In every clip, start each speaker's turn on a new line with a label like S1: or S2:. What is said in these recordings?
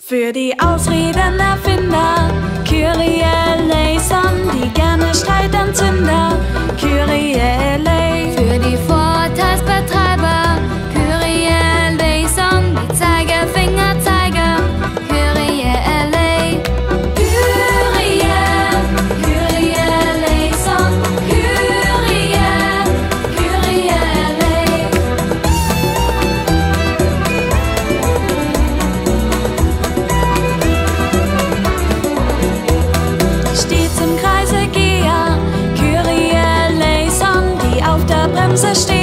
S1: Für die Ausreden-Erfinder, Kyrie Eleison, die gerne Streit entzünder, Kyrie ze steht.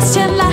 S1: question like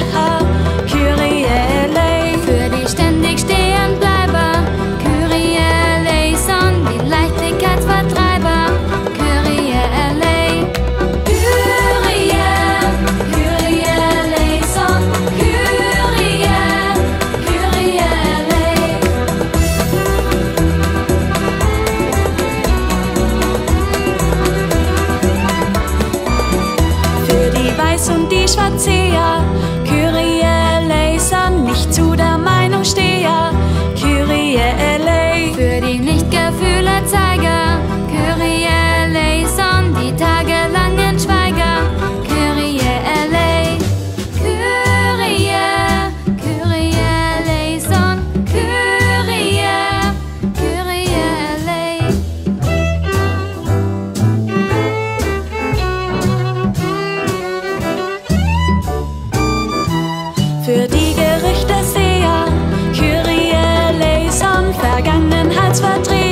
S2: Für die Gerüchte sehr, Kyrie,
S1: Lays Vergangenheitsvertrieb.